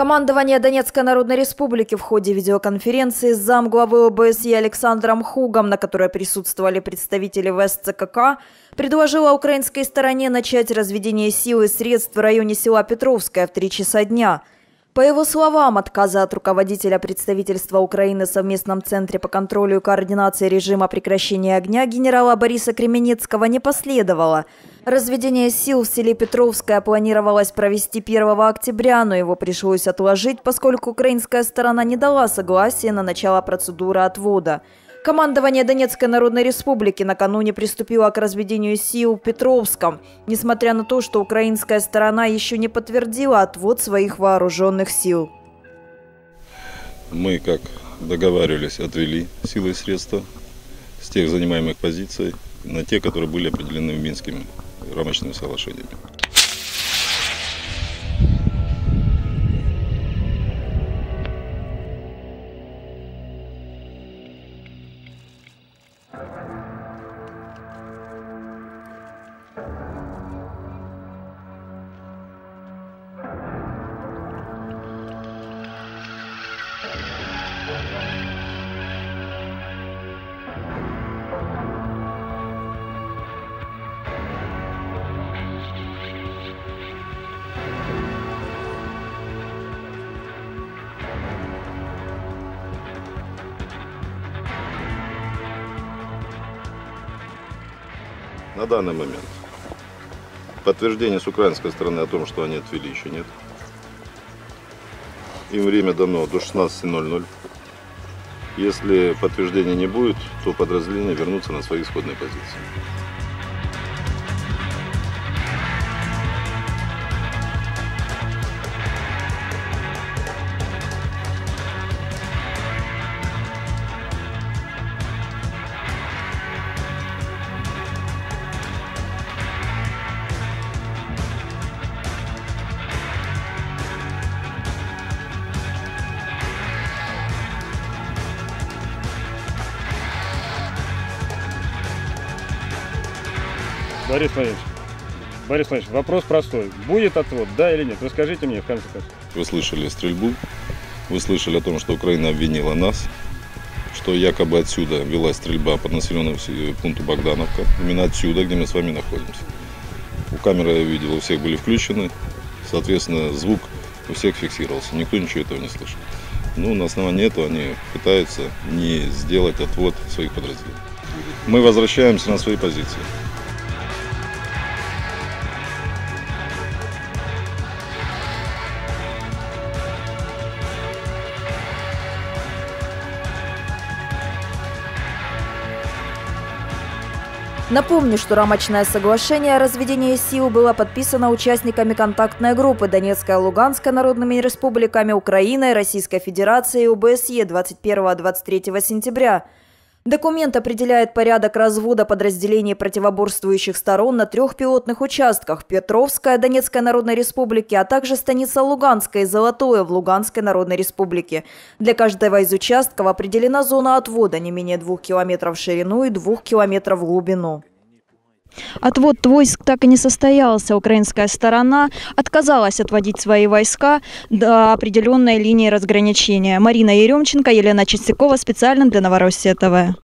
Командование Донецкой Народной Республики в ходе видеоконференции с замглавы ОБСЕ Александром Хугом, на которой присутствовали представители ВСЦКК, предложило украинской стороне начать разведение сил и средств в районе села Петровское в 3 часа дня – по его словам, отказа от руководителя представительства Украины в совместном центре по контролю и координации режима прекращения огня генерала Бориса Кременецкого не последовало. Разведение сил в селе Петровское планировалось провести 1 октября, но его пришлось отложить, поскольку украинская сторона не дала согласия на начало процедуры отвода. Командование Донецкой Народной Республики накануне приступило к разведению сил в Петровском, несмотря на то, что украинская сторона еще не подтвердила отвод своих вооруженных сил. Мы, как договаривались, отвели силы и средства с тех занимаемых позиций на те, которые были определены Минскими рамочными соглашениями. На данный момент подтверждения с украинской стороны о том, что они отвели, еще нет. Им время дано до 16.00. Если подтверждения не будет, то подразделения вернутся на свои исходные позиции. Борис Владимирович, Борис Владимирович, вопрос простой. Будет отвод, да или нет? Расскажите мне в конце концов. Вы слышали стрельбу, вы слышали о том, что Украина обвинила нас, что якобы отсюда велась стрельба по населенному пункту Богдановка, именно отсюда, где мы с вами находимся. У камеры я видел, у всех были включены, соответственно, звук у всех фиксировался, никто ничего этого не слышал. Ну, на основании этого они пытаются не сделать отвод своих подразделений. Мы возвращаемся на свои позиции. Напомню, что рамочное соглашение о разведении сил было подписано участниками контактной группы Донецкая Луганская народными республиками Украины, Российской Федерации и ОБСЕ 21-23 сентября. Документ определяет порядок развода подразделений противоборствующих сторон на трех пилотных участках – Петровская, Донецкой Народной Республики, а также станица Луганская и Золотое в Луганской Народной Республике. Для каждого из участков определена зона отвода не менее двух километров в ширину и двух километров в глубину. Отвод войск так и не состоялся. Украинская сторона отказалась отводить свои войска до определенной линии разграничения. Марина Еремченко, Елена Чистякова специально для Новороссия ТВ.